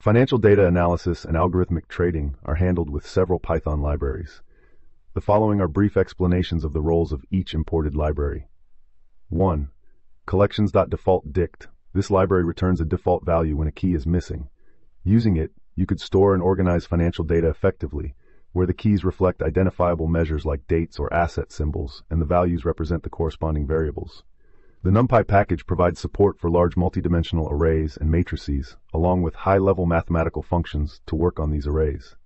Financial data analysis and algorithmic trading are handled with several Python libraries. The following are brief explanations of the roles of each imported library. 1. Collections.default dict. This library returns a default value when a key is missing. Using it, you could store and organize financial data effectively, where the keys reflect identifiable measures like dates or asset symbols, and the values represent the corresponding variables. The NumPy package provides support for large multidimensional arrays and matrices, along with high-level mathematical functions to work on these arrays.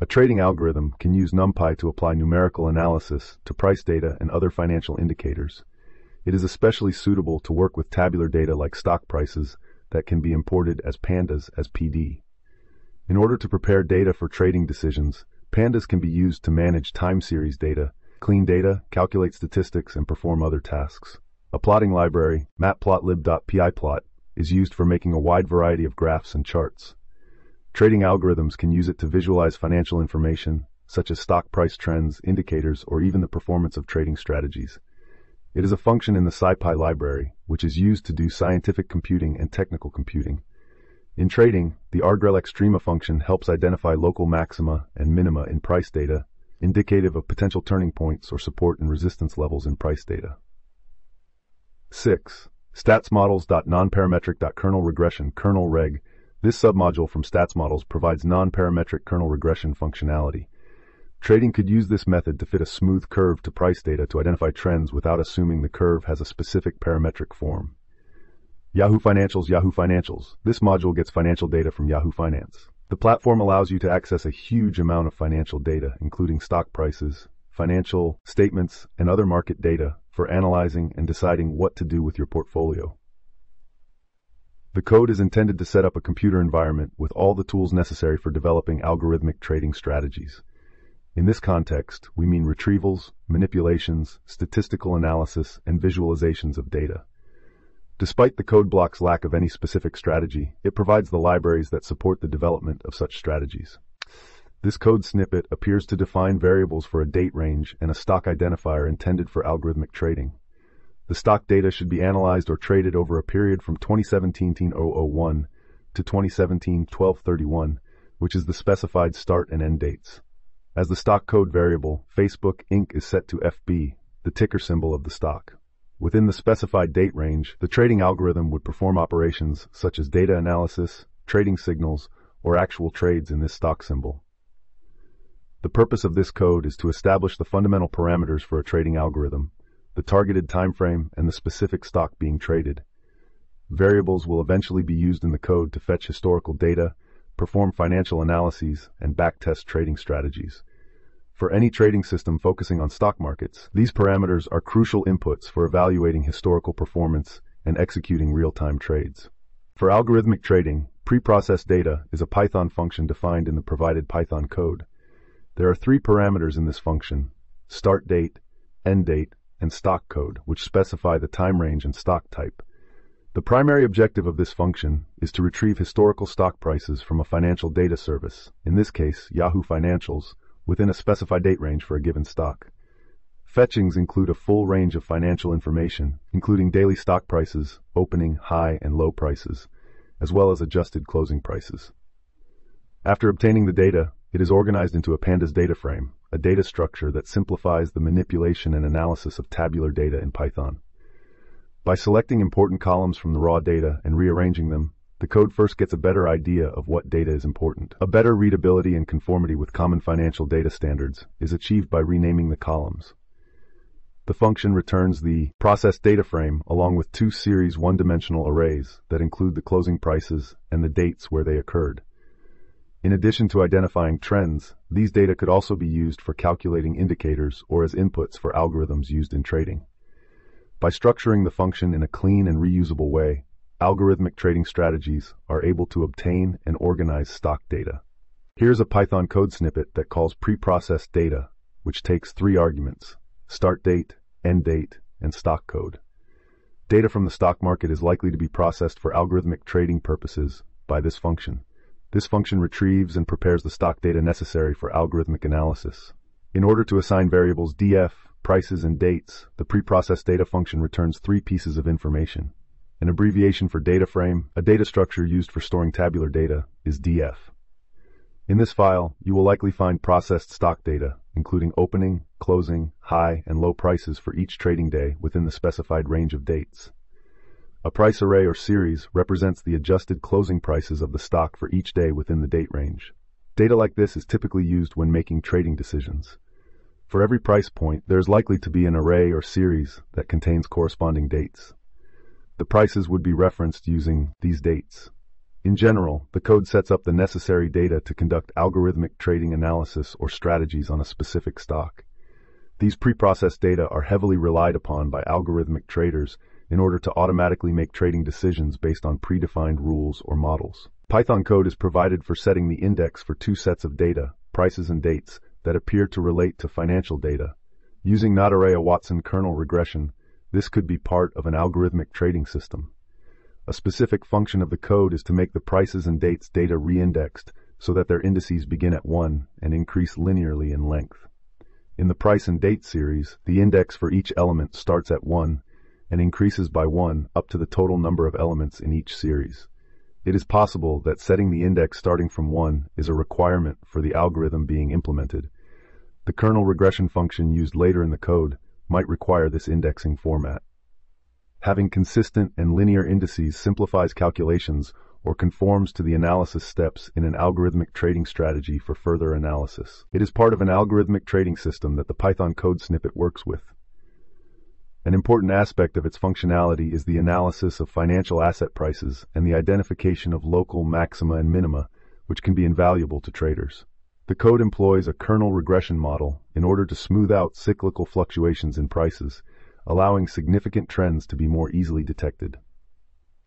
A trading algorithm can use NumPy to apply numerical analysis to price data and other financial indicators. It is especially suitable to work with tabular data like stock prices that can be imported as pandas as PD. In order to prepare data for trading decisions, pandas can be used to manage time series data, clean data, calculate statistics, and perform other tasks. A plotting library, matplotlib.pyplot, is used for making a wide variety of graphs and charts. Trading algorithms can use it to visualize financial information, such as stock price trends, indicators, or even the performance of trading strategies. It is a function in the SciPy library, which is used to do scientific computing and technical computing. In trading, the argrel extrema function helps identify local maxima and minima in price data, indicative of potential turning points or support and resistance levels in price data. 6. Statsmodels.nonparametric.kernel regression kernel reg. This submodule from StatsModels provides non-parametric kernel regression functionality. Trading could use this method to fit a smooth curve to price data to identify trends without assuming the curve has a specific parametric form. Yahoo Financials Yahoo Financials. This module gets financial data from Yahoo Finance. The platform allows you to access a huge amount of financial data, including stock prices, financial statements, and other market data for analyzing and deciding what to do with your portfolio. The code is intended to set up a computer environment with all the tools necessary for developing algorithmic trading strategies. In this context, we mean retrievals, manipulations, statistical analysis, and visualizations of data. Despite the code block's lack of any specific strategy, it provides the libraries that support the development of such strategies. This code snippet appears to define variables for a date range and a stock identifier intended for algorithmic trading. The stock data should be analyzed or traded over a period from 2017-001 to 2017-1231, which is the specified start and end dates. As the stock code variable, Facebook Inc. is set to FB, the ticker symbol of the stock. Within the specified date range, the trading algorithm would perform operations such as data analysis, trading signals, or actual trades in this stock symbol. The purpose of this code is to establish the fundamental parameters for a trading algorithm, the targeted time frame, and the specific stock being traded. Variables will eventually be used in the code to fetch historical data, perform financial analyses, and backtest trading strategies. For any trading system focusing on stock markets, these parameters are crucial inputs for evaluating historical performance and executing real-time trades. For algorithmic trading, preprocessed data is a Python function defined in the provided Python code. There are three parameters in this function, start date, end date, and stock code, which specify the time range and stock type. The primary objective of this function is to retrieve historical stock prices from a financial data service, in this case Yahoo Financials, within a specified date range for a given stock. Fetchings include a full range of financial information, including daily stock prices, opening, high, and low prices, as well as adjusted closing prices. After obtaining the data, it is organized into a pandas data frame, a data structure that simplifies the manipulation and analysis of tabular data in Python. By selecting important columns from the raw data and rearranging them, the code first gets a better idea of what data is important. A better readability and conformity with common financial data standards is achieved by renaming the columns. The function returns the processed data frame along with two series one-dimensional arrays that include the closing prices and the dates where they occurred. In addition to identifying trends, these data could also be used for calculating indicators or as inputs for algorithms used in trading. By structuring the function in a clean and reusable way, algorithmic trading strategies are able to obtain and organize stock data. Here's a Python code snippet that calls preprocessed data, which takes three arguments, start date, end date, and stock code. Data from the stock market is likely to be processed for algorithmic trading purposes by this function. This function retrieves and prepares the stock data necessary for algorithmic analysis. In order to assign variables df, prices, and dates, the preprocessed data function returns three pieces of information. An abbreviation for data frame, a data structure used for storing tabular data, is DF. In this file, you will likely find processed stock data, including opening, closing, high, and low prices for each trading day within the specified range of dates. A price array or series represents the adjusted closing prices of the stock for each day within the date range. Data like this is typically used when making trading decisions. For every price point, there is likely to be an array or series that contains corresponding dates. The prices would be referenced using these dates. In general, the code sets up the necessary data to conduct algorithmic trading analysis or strategies on a specific stock. These preprocessed data are heavily relied upon by algorithmic traders in order to automatically make trading decisions based on predefined rules or models. Python code is provided for setting the index for two sets of data, prices and dates, that appear to relate to financial data. Using Nadaraya-Watson kernel regression, this could be part of an algorithmic trading system. A specific function of the code is to make the prices and dates data re-indexed so that their indices begin at 1 and increase linearly in length. In the price and date series, the index for each element starts at 1 and increases by 1 up to the total number of elements in each series. It is possible that setting the index starting from 1 is a requirement for the algorithm being implemented. The kernel regression function used later in the code might require this indexing format. Having consistent and linear indices simplifies calculations or conforms to the analysis steps in an algorithmic trading strategy for further analysis. It is part of an algorithmic trading system that the Python code snippet works with. An important aspect of its functionality is the analysis of financial asset prices and the identification of local maxima and minima, which can be invaluable to traders. The code employs a kernel regression model in order to smooth out cyclical fluctuations in prices, allowing significant trends to be more easily detected.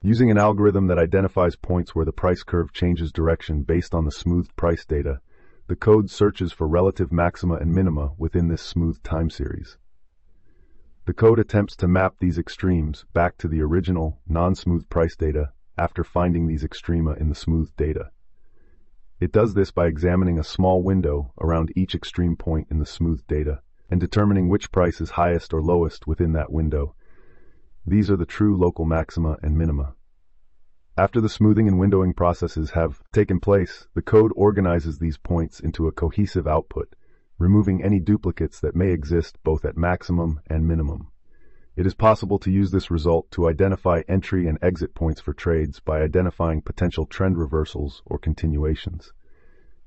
Using an algorithm that identifies points where the price curve changes direction based on the smoothed price data, the code searches for relative maxima and minima within this smooth time series. The code attempts to map these extremes back to the original, non-smooth price data after finding these extrema in the smooth data. It does this by examining a small window around each extreme point in the smooth data and determining which price is highest or lowest within that window. These are the true local maxima and minima. After the smoothing and windowing processes have taken place, the code organizes these points into a cohesive output, removing any duplicates that may exist both at maximum and minimum. It is possible to use this result to identify entry and exit points for trades by identifying potential trend reversals or continuations.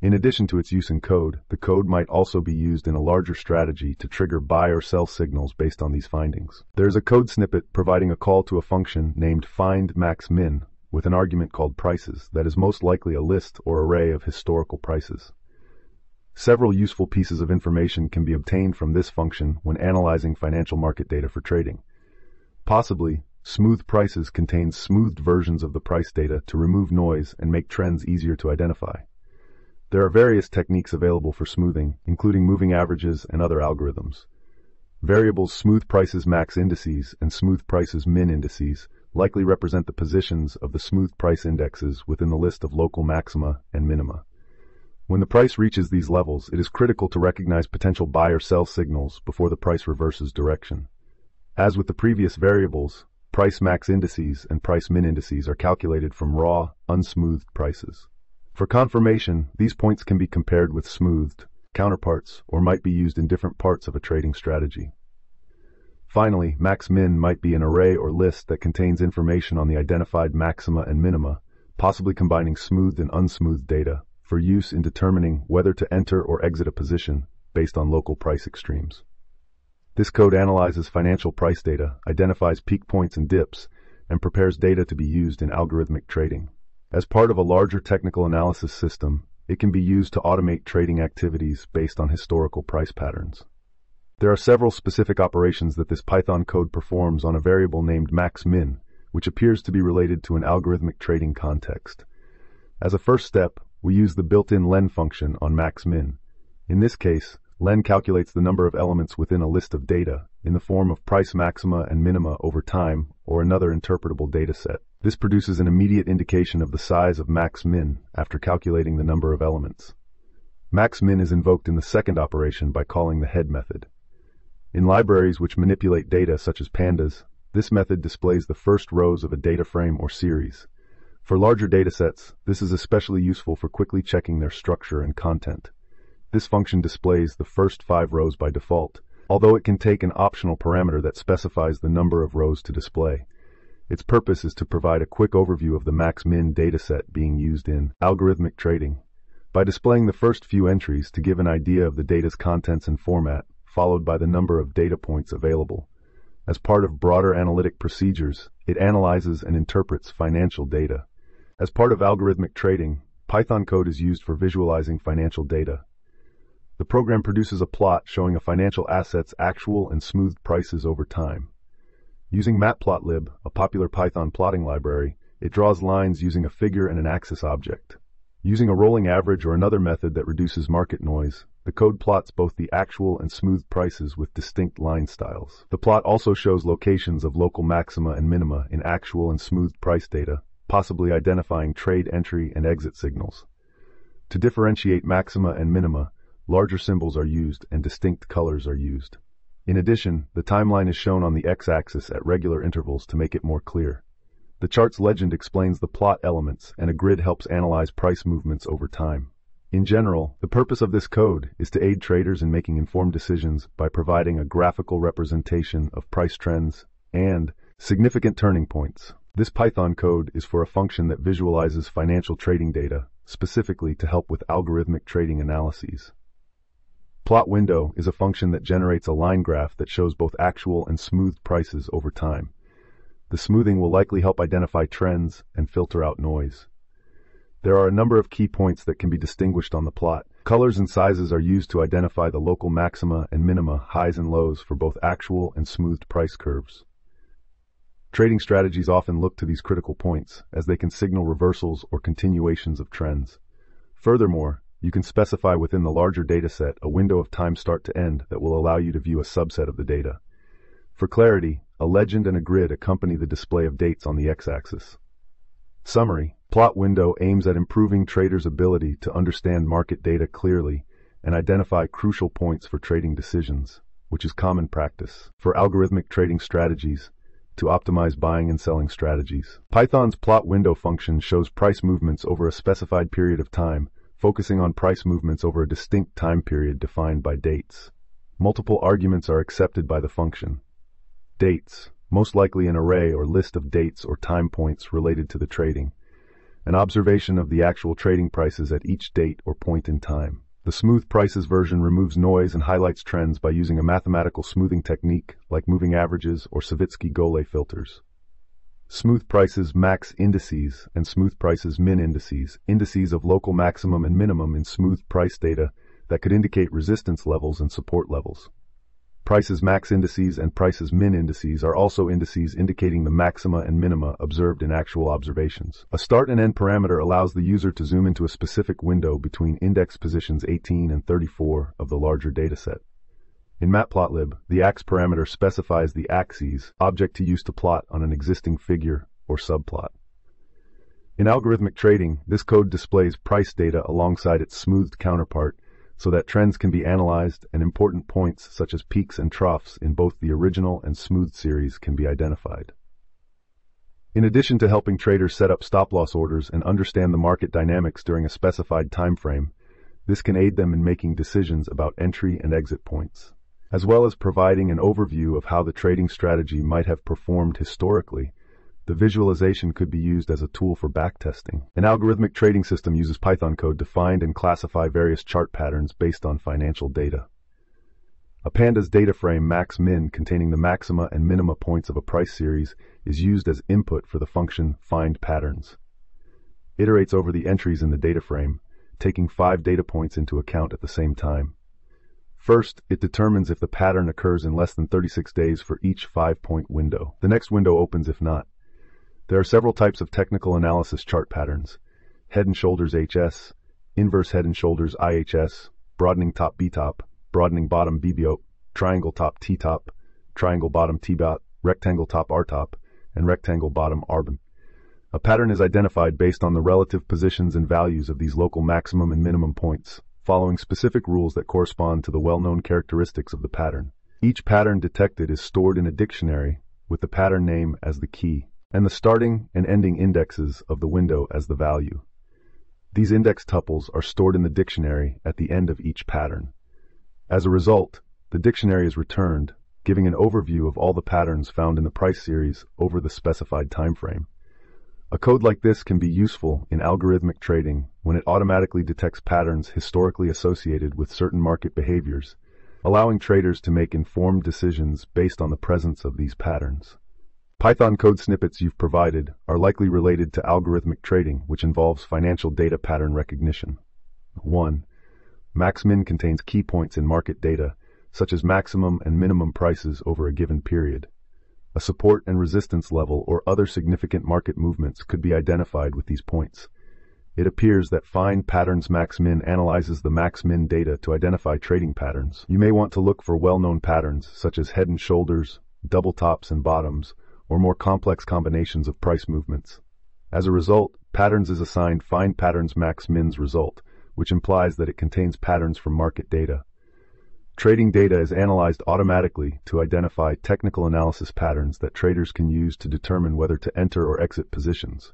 In addition to its use in code, the code might also be used in a larger strategy to trigger buy or sell signals based on these findings. There is a code snippet providing a call to a function named findMaxMin with an argument called prices that is most likely a list or array of historical prices. Several useful pieces of information can be obtained from this function when analyzing financial market data for trading. Possibly, smooth prices contains smoothed versions of the price data to remove noise and make trends easier to identify. There are various techniques available for smoothing, including moving averages and other algorithms. Variables smooth prices max indices and smooth prices min indices likely represent the positions of the smooth price indexes within the list of local maxima and minima. When the price reaches these levels, it is critical to recognize potential buy or sell signals before the price reverses direction. As with the previous variables, price max indices and price min indices are calculated from raw, unsmoothed prices. For confirmation, these points can be compared with smoothed counterparts or might be used in different parts of a trading strategy. Finally, max-min might be an array or list that contains information on the identified maxima and minima, possibly combining smoothed and unsmoothed data for use in determining whether to enter or exit a position based on local price extremes. This code analyzes financial price data, identifies peak points and dips, and prepares data to be used in algorithmic trading. As part of a larger technical analysis system, it can be used to automate trading activities based on historical price patterns. There are several specific operations that this Python code performs on a variable named max-min, which appears to be related to an algorithmic trading context. As a first step, we use the built-in len function on max-min. In this case, len calculates the number of elements within a list of data in the form of price maxima and minima over time or another interpretable data set. This produces an immediate indication of the size of max-min after calculating the number of elements. Max-min is invoked in the second operation by calling the head method. In libraries which manipulate data such as pandas, This method displays the first rows of a data frame or series. For larger datasets, this is especially useful for quickly checking their structure and content. This function displays the first five rows by default, although it can take an optional parameter that specifies the number of rows to display. Its purpose is to provide a quick overview of the max-min dataset being used in algorithmic trading. By displaying the first few entries to give an idea of the data's contents and format, followed by the number of data points available. As part of broader analytic procedures, it analyzes and interprets financial data. As part of algorithmic trading, Python code is used for visualizing financial data. The program produces a plot showing a financial asset's actual and smoothed prices over time. Using Matplotlib, a popular Python plotting library, it draws lines using a figure and an axis object. Using a rolling average or another method that reduces market noise, the code plots both the actual and smooth prices with distinct line styles. The plot also shows locations of local maxima and minima in actual and smooth price data, possibly identifying trade entry and exit signals. To differentiate maxima and minima, larger symbols are used and distinct colors are used. In addition, the timeline is shown on the x-axis at regular intervals to make it more clear. The chart's legend explains the plot elements, and a grid helps analyze price movements over time. In general, the purpose of this code is to aid traders in making informed decisions by providing a graphical representation of price trends and significant turning points. This Python code is for a function that visualizes financial trading data, specifically to help with algorithmic trading analyses. Plot window is a function that generates a line graph that shows both actual and smoothed prices over time. The smoothing will likely help identify trends and filter out noise. There are a number of key points that can be distinguished on the plot. Colors and sizes are used to identify the local maxima and minima, highs and lows for both actual and smoothed price curves. Trading strategies often look to these critical points, as they can signal reversals or continuations of trends. Furthermore, you can specify within the larger dataset a window of time start to end that will allow you to view a subset of the data. For clarity, a legend and a grid accompany the display of dates on the x-axis. Summary, Plot Window aims at improving traders' ability to understand market data clearly and identify crucial points for trading decisions, which is common practice. For algorithmic trading strategies, to optimize buying and selling strategies. Python's plot window function shows price movements over a specified period of time, focusing on price movements over a distinct time period defined by dates. Multiple arguments are accepted by the function. Dates, most likely an array or list of dates or time points related to the trading. An observation of the actual trading prices at each date or point in time. The smooth prices version removes noise and highlights trends by using a mathematical smoothing technique like moving averages or Savitzky-Golay filters. Smooth prices max indices and smooth prices min indices, indices of local maximum and minimum in smooth price data that could indicate resistance levels and support levels. Prices max indices and prices min indices are also indices indicating the maxima and minima observed in actual observations. A start and end parameter allows the user to zoom into a specific window between index positions 18 and 34 of the larger dataset. In Matplotlib, the ax parameter specifies the axes, object to use to plot on an existing figure or subplot. In algorithmic trading, this code displays price data alongside its smoothed counterpart so that trends can be analyzed and important points such as peaks and troughs in both the original and smooth series can be identified. In addition to helping traders set up stop-loss orders and understand the market dynamics during a specified time frame, this can aid them in making decisions about entry and exit points, as well as providing an overview of how the trading strategy might have performed historically the visualization could be used as a tool for backtesting. An algorithmic trading system uses Python code to find and classify various chart patterns based on financial data. A pandas data frame max-min containing the maxima and minima points of a price series is used as input for the function find patterns. Iterates over the entries in the data frame, taking five data points into account at the same time. First, it determines if the pattern occurs in less than 36 days for each five-point window. The next window opens if not. There are several types of technical analysis chart patterns. Head and shoulders HS, inverse head and shoulders IHS, broadening top B-top, broadening bottom BBOT, triangle top T-top, triangle bottom T-bot, rectangle top R-top, and rectangle bottom RBOT. A pattern is identified based on the relative positions and values of these local maximum and minimum points, following specific rules that correspond to the well-known characteristics of the pattern. Each pattern detected is stored in a dictionary with the pattern name as the key, and the starting and ending indexes of the window as the value. These index tuples are stored in the dictionary at the end of each pattern. As a result, the dictionary is returned, giving an overview of all the patterns found in the price series over the specified time frame. A code like this can be useful in algorithmic trading when it automatically detects patterns historically associated with certain market behaviors, allowing traders to make informed decisions based on the presence of these patterns. Python code snippets you've provided are likely related to algorithmic trading, which involves financial data pattern recognition. 1. MaxMin contains key points in market data, such as maximum and minimum prices over a given period. A support and resistance level or other significant market movements could be identified with these points. It appears that Find Patterns MaxMin analyzes the MaxMin data to identify trading patterns. You may want to look for well-known patterns such as head and shoulders, double tops and bottoms, or more complex combinations of price movements. As a result, Patterns is assigned Find Patterns max mins result, which implies that it contains patterns from market data. Trading data is analyzed automatically to identify technical analysis patterns that traders can use to determine whether to enter or exit positions.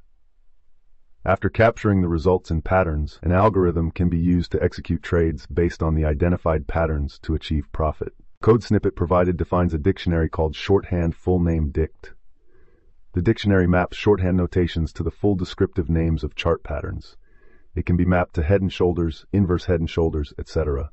After capturing the results in patterns, an algorithm can be used to execute trades based on the identified patterns to achieve profit. Code snippet provided defines a dictionary called shorthand full name dict. The dictionary maps shorthand notations to the full descriptive names of chart patterns. It can be mapped to head and shoulders, inverse head and shoulders, etc.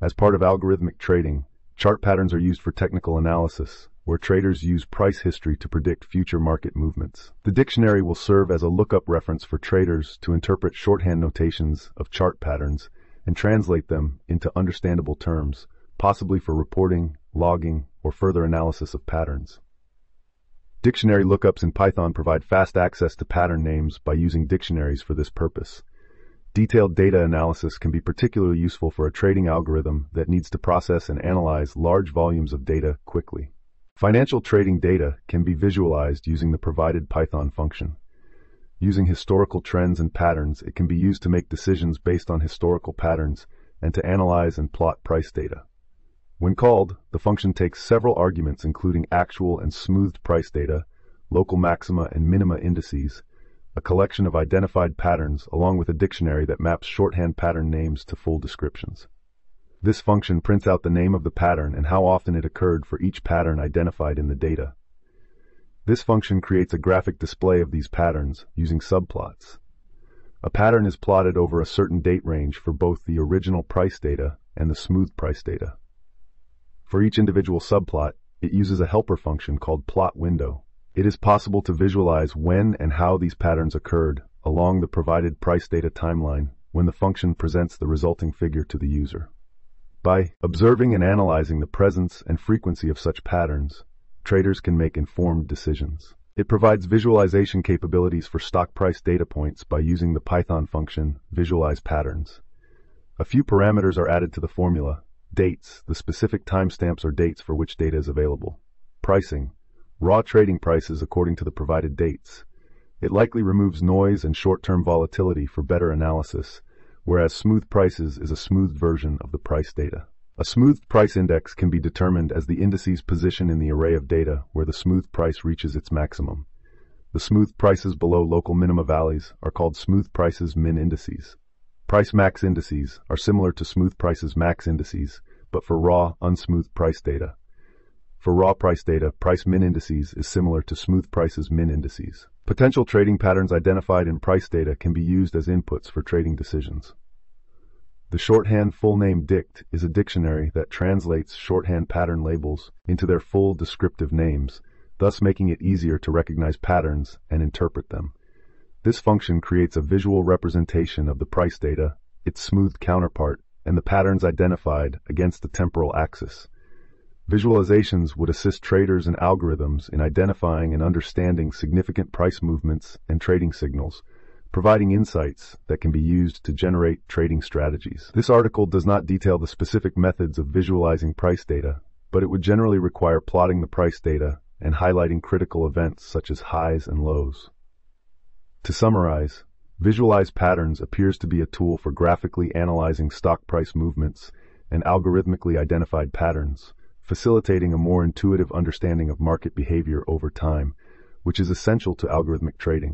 As part of algorithmic trading, chart patterns are used for technical analysis, where traders use price history to predict future market movements. The dictionary will serve as a lookup reference for traders to interpret shorthand notations of chart patterns and translate them into understandable terms, possibly for reporting, logging, or further analysis of patterns. Dictionary lookups in Python provide fast access to pattern names by using dictionaries for this purpose. Detailed data analysis can be particularly useful for a trading algorithm that needs to process and analyze large volumes of data quickly. Financial trading data can be visualized using the provided Python function. Using historical trends and patterns, it can be used to make decisions based on historical patterns and to analyze and plot price data. When called, the function takes several arguments including actual and smoothed price data, local maxima and minima indices, a collection of identified patterns along with a dictionary that maps shorthand pattern names to full descriptions. This function prints out the name of the pattern and how often it occurred for each pattern identified in the data. This function creates a graphic display of these patterns using subplots. A pattern is plotted over a certain date range for both the original price data and the smooth price data. For each individual subplot, it uses a helper function called plot window. It is possible to visualize when and how these patterns occurred along the provided price data timeline when the function presents the resulting figure to the user. By observing and analyzing the presence and frequency of such patterns, traders can make informed decisions. It provides visualization capabilities for stock price data points by using the Python function visualize patterns. A few parameters are added to the formula, Dates, the specific timestamps or dates for which data is available. Pricing, raw trading prices according to the provided dates. It likely removes noise and short-term volatility for better analysis, whereas smooth prices is a smoothed version of the price data. A smoothed price index can be determined as the indice's position in the array of data where the smooth price reaches its maximum. The smooth prices below local minima values are called smooth prices min indices. Price max indices are similar to smooth prices max indices, but for raw, unsmooth price data. For raw price data, price min indices is similar to smooth prices min indices. Potential trading patterns identified in price data can be used as inputs for trading decisions. The shorthand full name dict is a dictionary that translates shorthand pattern labels into their full descriptive names, thus making it easier to recognize patterns and interpret them. This function creates a visual representation of the price data, its smoothed counterpart, and the patterns identified against the temporal axis. Visualizations would assist traders and algorithms in identifying and understanding significant price movements and trading signals, providing insights that can be used to generate trading strategies. This article does not detail the specific methods of visualizing price data, but it would generally require plotting the price data and highlighting critical events such as highs and lows. To summarize, Visualize Patterns appears to be a tool for graphically analyzing stock price movements and algorithmically identified patterns, facilitating a more intuitive understanding of market behavior over time, which is essential to algorithmic trading.